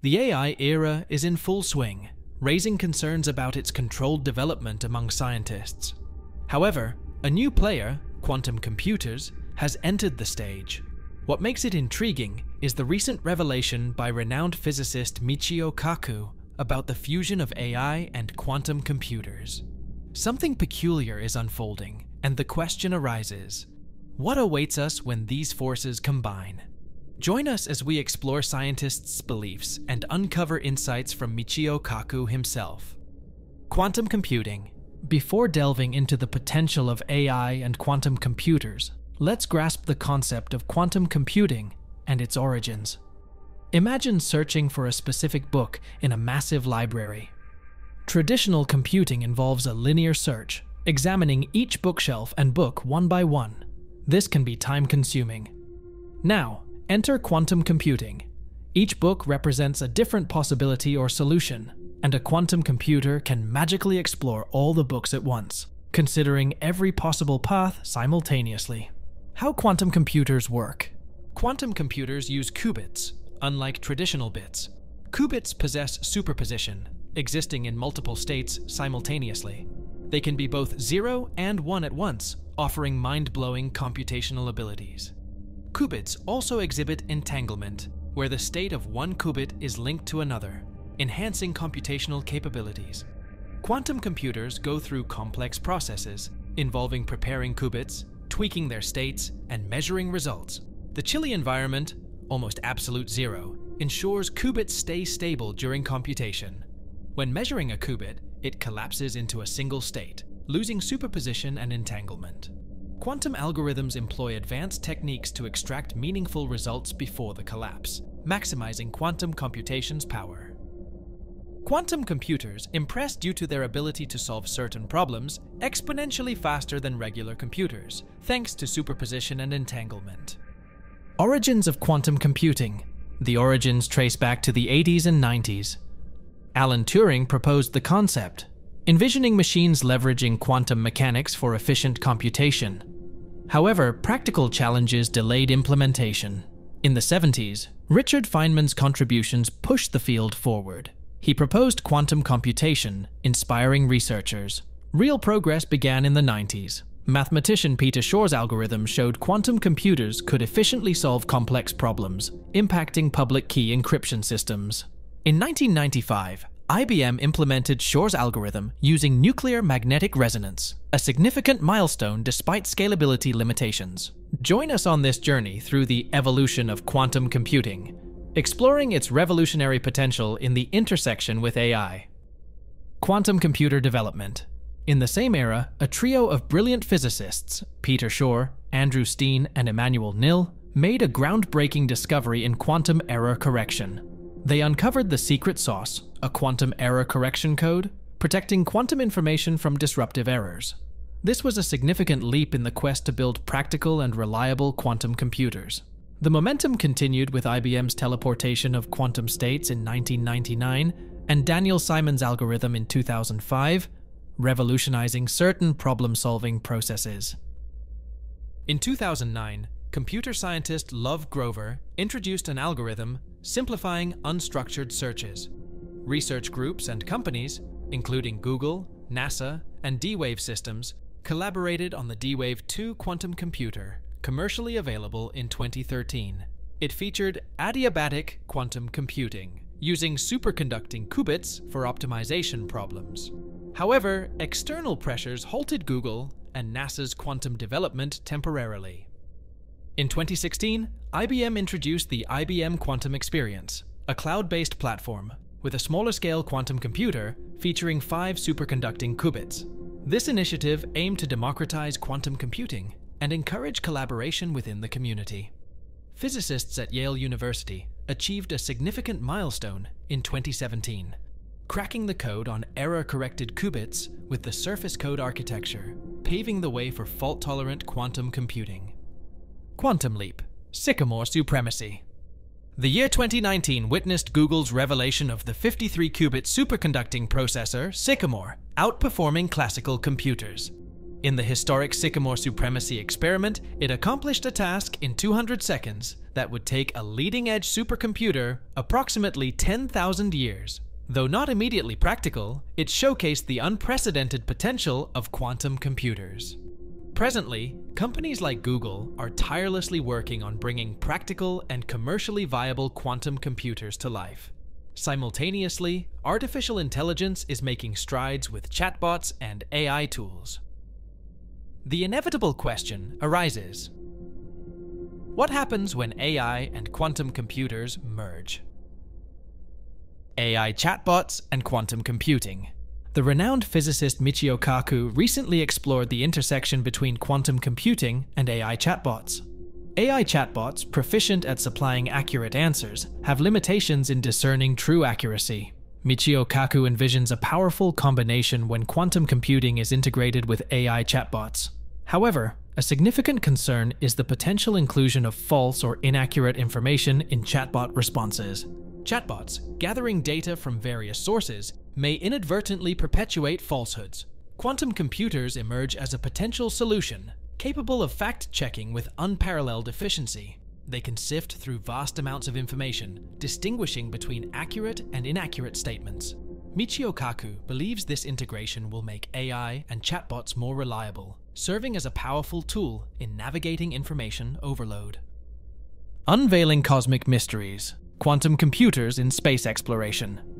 The AI era is in full swing, raising concerns about its controlled development among scientists. However, a new player, quantum computers, has entered the stage. What makes it intriguing is the recent revelation by renowned physicist Michio Kaku about the fusion of AI and quantum computers. Something peculiar is unfolding, and the question arises what awaits us when these forces combine? Join us as we explore scientists' beliefs and uncover insights from Michio Kaku himself. Quantum computing. Before delving into the potential of AI and quantum computers, let's grasp the concept of quantum computing and its origins. Imagine searching for a specific book in a massive library. Traditional computing involves a linear search, examining each bookshelf and book one by one. This can be time consuming. Now, enter quantum computing. Each book represents a different possibility or solution, and a quantum computer can magically explore all the books at once, considering every possible path simultaneously. How quantum computers work. Quantum computers use qubits, unlike traditional bits. Qubits possess superposition, existing in multiple states simultaneously. They can be both 0 and 1 at once, offering mind-blowing computational abilities. Qubits also exhibit entanglement, where the state of one qubit is linked to another, enhancing computational capabilities. Quantum computers go through complex processes, involving preparing qubits, tweaking their states, and measuring results. The chilly environment, almost absolute zero, ensures qubits stay stable during computation. When measuring a qubit, it collapses into a single state, losing superposition and entanglement. Quantum algorithms employ advanced techniques to extract meaningful results before the collapse, maximizing quantum computation's power. Quantum computers impress due to their ability to solve certain problems exponentially faster than regular computers, thanks to superposition and entanglement. Origins of quantum computing. The origins trace back to the 80s and 90s. Alan Turing proposed the concept, envisioning machines leveraging quantum mechanics for efficient computation. However, practical challenges delayed implementation. In the 70s, Richard Feynman's contributions pushed the field forward. He proposed quantum computation, inspiring researchers. Real progress began in the 90s. Mathematician Peter Shor's algorithm showed quantum computers could efficiently solve complex problems, impacting public key encryption systems. In 1995, IBM implemented Shor's algorithm using nuclear magnetic resonance, a significant milestone despite scalability limitations. Join us on this journey through the evolution of quantum computing, exploring its revolutionary potential in the intersection with AI. Quantum computer development. In the same era, a trio of brilliant physicists, Peter Shor, Andrew Steane, and Emanuel Knill, made a groundbreaking discovery in quantum error correction. They uncovered the secret sauce, a quantum error correction code, protecting quantum information from disruptive errors. This was a significant leap in the quest to build practical and reliable quantum computers. The momentum continued with IBM's teleportation of quantum states in 1999 and Daniel Simon's algorithm in 2005, revolutionizing certain problem solving processes. In 2009, computer scientist Lov Grover introduced an algorithm simplifying unstructured searches. Research groups and companies, including Google, NASA, and D-Wave Systems, collaborated on the D-Wave 2 quantum computer commercially available in 2013. It featured adiabatic quantum computing, using superconducting qubits for optimization problems. However, external pressures halted Google and NASA's quantum development temporarily. In 2016, IBM introduced the IBM Quantum Experience, a cloud-based platform with a smaller scale quantum computer featuring five superconducting qubits. This initiative aimed to democratize quantum computing and encourage collaboration within the community. Physicists at Yale University achieved a significant milestone in 2017, cracking the code on error-corrected qubits with the surface code architecture, paving the way for fault-tolerant quantum computing. Quantum Leap, Sycamore Supremacy. The year 2019 witnessed Google's revelation of the 53-qubit superconducting processor, Sycamore, outperforming classical computers. In the historic Sycamore Supremacy experiment, it accomplished a task in 200 seconds that would take a leading edge supercomputer approximately 10,000 years. Though not immediately practical, it showcased the unprecedented potential of quantum computers. Presently, companies like Google are tirelessly working on bringing practical and commercially viable quantum computers to life. Simultaneously, artificial intelligence is making strides with chatbots and AI tools. The inevitable question arises What happens when AI and quantum computers merge? AI chatbots and quantum computing. The renowned physicist Michio Kaku recently explored the intersection between quantum computing and AI chatbots. AI chatbots, proficient at supplying accurate answers, have limitations in discerning true accuracy. Michio Kaku envisions a powerful combination when quantum computing is integrated with AI chatbots. However, a significant concern is the potential inclusion of false or inaccurate information in chatbot responses. Chatbots, gathering data from various sources, may inadvertently perpetuate falsehoods. Quantum computers emerge as a potential solution, capable of fact checking with unparalleled efficiency. They can sift through vast amounts of information, distinguishing between accurate and inaccurate statements. Michio Kaku believes this integration will make AI and chatbots more reliable, serving as a powerful tool in navigating information overload. Unveiling Cosmic Mysteries Quantum Computers in Space Exploration.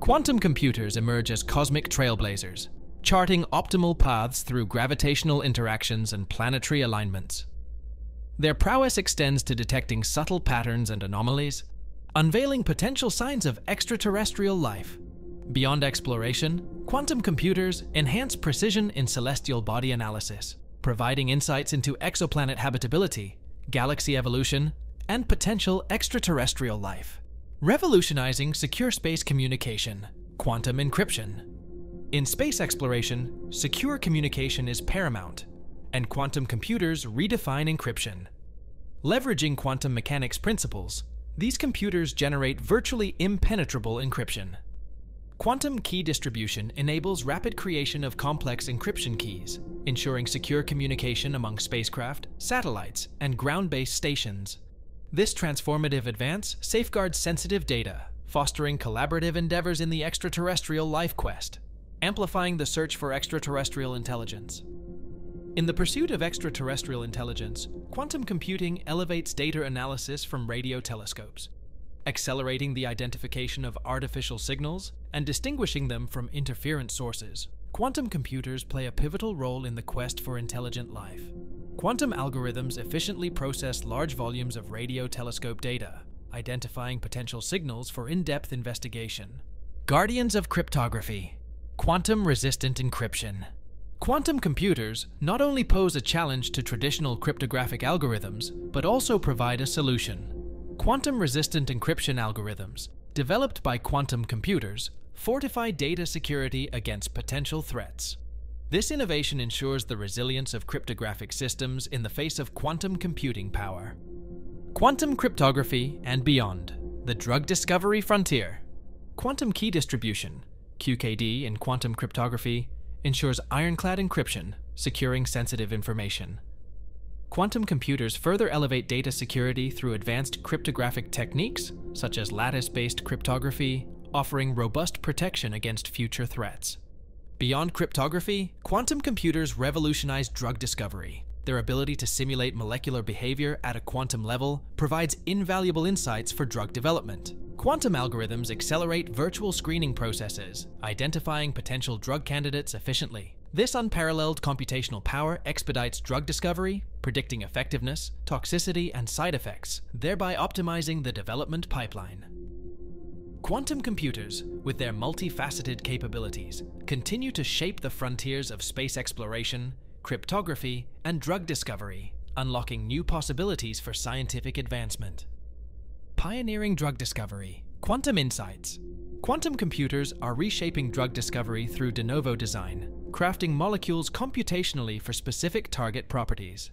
Quantum computers emerge as cosmic trailblazers, charting optimal paths through gravitational interactions and planetary alignments. Their prowess extends to detecting subtle patterns and anomalies, unveiling potential signs of extraterrestrial life Beyond exploration, quantum computers enhance precision in celestial body analysis, providing insights into exoplanet habitability, galaxy evolution, and potential extraterrestrial life. Revolutionizing secure space communication, quantum encryption. In space exploration, secure communication is paramount, and quantum computers redefine encryption. Leveraging quantum mechanics principles, these computers generate virtually impenetrable encryption. Quantum key distribution enables rapid creation of complex encryption keys, ensuring secure communication among spacecraft, satellites, and ground-based stations. This transformative advance safeguards sensitive data, fostering collaborative endeavors in the extraterrestrial life quest, amplifying the search for extraterrestrial intelligence. In the pursuit of extraterrestrial intelligence, quantum computing elevates data analysis from radio telescopes, accelerating the identification of artificial signals and distinguishing them from interference sources. Quantum computers play a pivotal role in the quest for intelligent life. Quantum algorithms efficiently process large volumes of radio telescope data, identifying potential signals for in-depth investigation. Guardians of Cryptography Quantum Resistant Encryption Quantum computers not only pose a challenge to traditional cryptographic algorithms, but also provide a solution. Quantum-resistant encryption algorithms, developed by quantum computers, fortify data security against potential threats. This innovation ensures the resilience of cryptographic systems in the face of quantum computing power. Quantum cryptography and beyond, the drug discovery frontier. Quantum key distribution, QKD in quantum cryptography, ensures ironclad encryption, securing sensitive information. Quantum computers further elevate data security through advanced cryptographic techniques, such as lattice-based cryptography, offering robust protection against future threats. Beyond cryptography, quantum computers revolutionize drug discovery. Their ability to simulate molecular behavior at a quantum level provides invaluable insights for drug development. Quantum algorithms accelerate virtual screening processes, identifying potential drug candidates efficiently. This unparalleled computational power expedites drug discovery, predicting effectiveness, toxicity, and side effects, thereby optimizing the development pipeline. Quantum computers, with their multifaceted capabilities, continue to shape the frontiers of space exploration, cryptography, and drug discovery, unlocking new possibilities for scientific advancement. Pioneering drug discovery, quantum insights. Quantum computers are reshaping drug discovery through de novo design, crafting molecules computationally for specific target properties.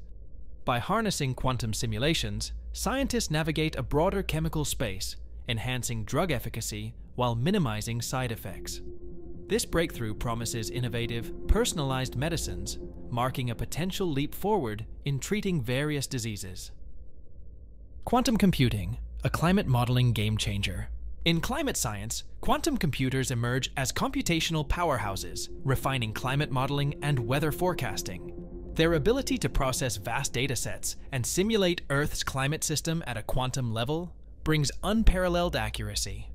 By harnessing quantum simulations, scientists navigate a broader chemical space, enhancing drug efficacy while minimizing side effects. This breakthrough promises innovative, personalized medicines, marking a potential leap forward in treating various diseases. Quantum computing, a climate modeling game changer. In climate science, quantum computers emerge as computational powerhouses, refining climate modeling and weather forecasting. Their ability to process vast datasets and simulate Earth's climate system at a quantum level brings unparalleled accuracy.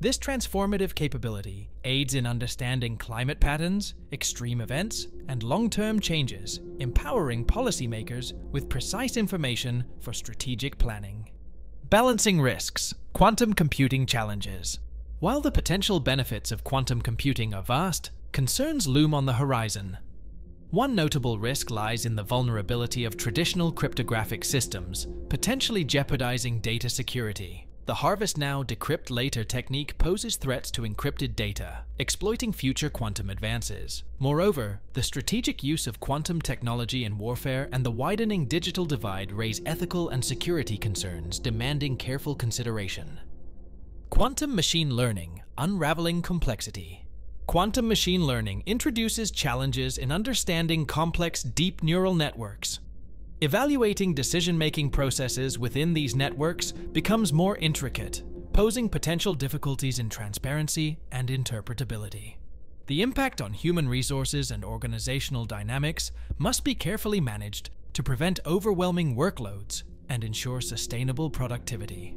This transformative capability aids in understanding climate patterns, extreme events, and long-term changes, empowering policymakers with precise information for strategic planning. Balancing risks, quantum computing challenges. While the potential benefits of quantum computing are vast, concerns loom on the horizon. One notable risk lies in the vulnerability of traditional cryptographic systems, potentially jeopardizing data security. The Harvest Now, Decrypt Later technique poses threats to encrypted data, exploiting future quantum advances. Moreover, the strategic use of quantum technology in warfare and the widening digital divide raise ethical and security concerns demanding careful consideration. Quantum Machine Learning Unraveling Complexity Quantum machine learning introduces challenges in understanding complex deep neural networks, Evaluating decision-making processes within these networks becomes more intricate, posing potential difficulties in transparency and interpretability. The impact on human resources and organizational dynamics must be carefully managed to prevent overwhelming workloads and ensure sustainable productivity.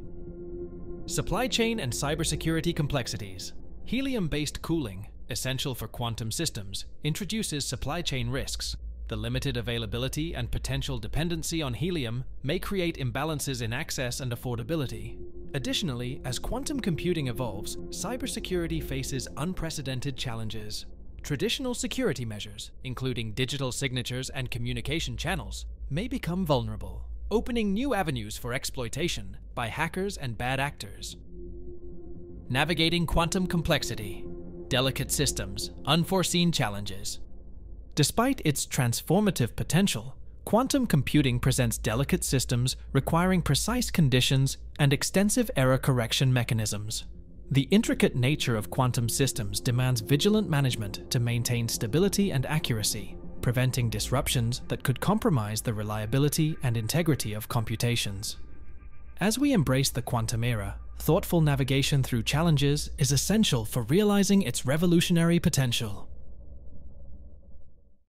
Supply chain and cybersecurity complexities. Helium-based cooling, essential for quantum systems, introduces supply chain risks the limited availability and potential dependency on helium may create imbalances in access and affordability. Additionally, as quantum computing evolves, cybersecurity faces unprecedented challenges. Traditional security measures, including digital signatures and communication channels, may become vulnerable, opening new avenues for exploitation by hackers and bad actors. Navigating quantum complexity, delicate systems, unforeseen challenges, Despite its transformative potential, quantum computing presents delicate systems requiring precise conditions and extensive error correction mechanisms. The intricate nature of quantum systems demands vigilant management to maintain stability and accuracy, preventing disruptions that could compromise the reliability and integrity of computations. As we embrace the quantum era, thoughtful navigation through challenges is essential for realizing its revolutionary potential.